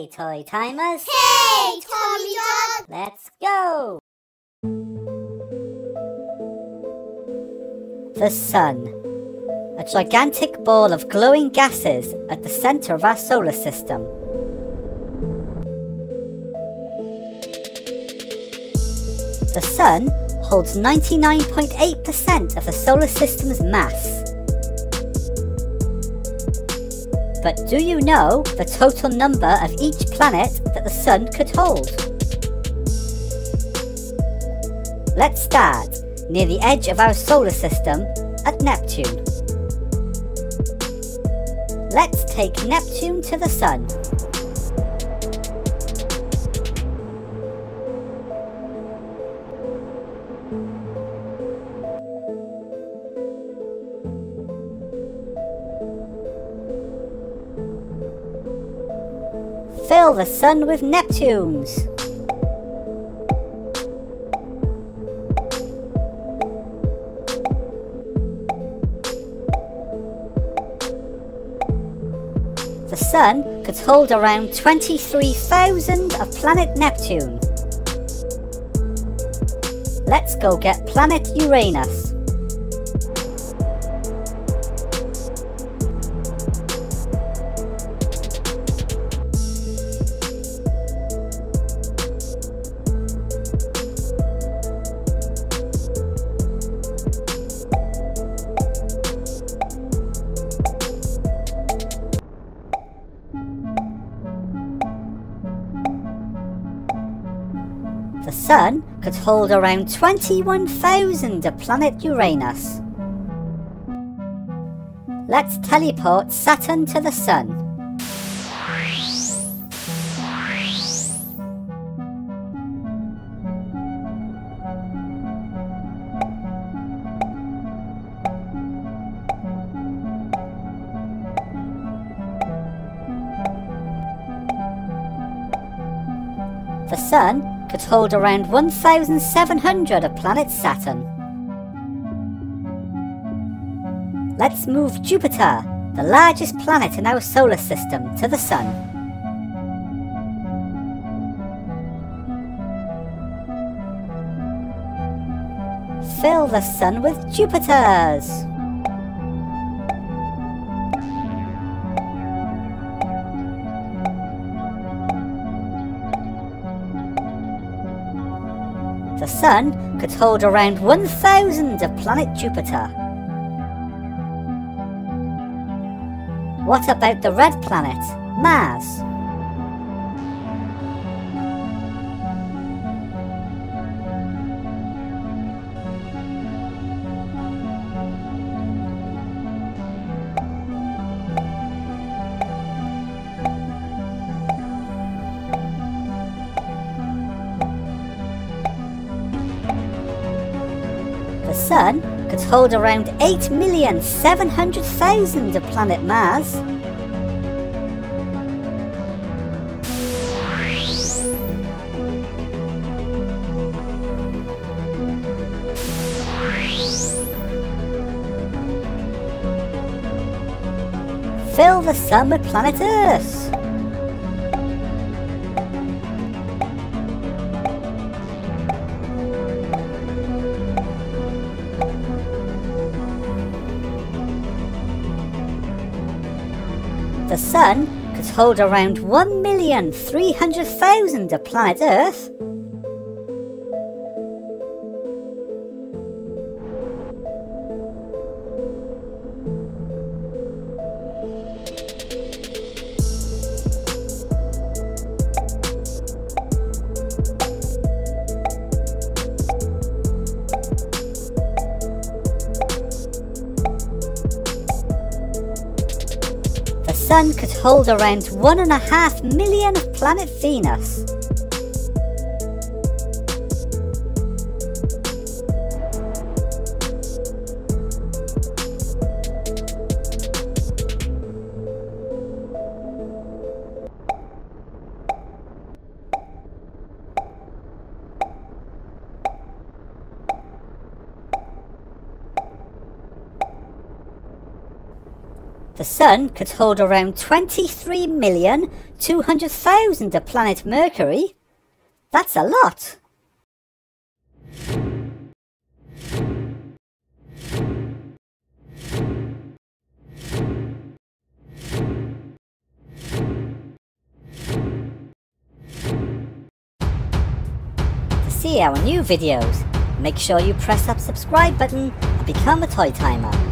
Hey, Toy Timers! Hey, Tommy Dog! Let's go! The Sun. A gigantic ball of glowing gases at the centre of our solar system. The Sun holds 99.8% of the solar system's mass. But do you know the total number of each planet that the Sun could hold? Let's start near the edge of our solar system at Neptune. Let's take Neptune to the Sun. Fill the Sun with Neptunes. The Sun could hold around 23,000 of planet Neptune. Let's go get planet Uranus. Sun could hold around 21,000 of planet Uranus. Let's teleport Saturn to the Sun. The Sun could hold around 1,700 of planet Saturn. Let's move Jupiter, the largest planet in our solar system, to the Sun. Fill the Sun with Jupiters. The Sun could hold around 1,000 of planet Jupiter. What about the red planet, Mars? Sun could hold around 8,700,000 of planet Mars. Fill the Sun with planet Earth. The Sun could hold around 1,300,000 of planet Earth. Sun could hold around one and a half million of planet Venus. The Sun could hold around 23,200,000 of planet Mercury. That's a lot. To see our new videos, make sure you press that subscribe button and become a Toy Timer.